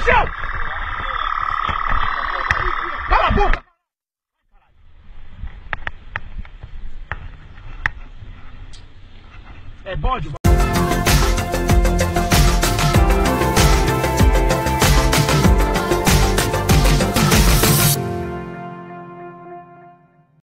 céu! Cala a boca! É bode,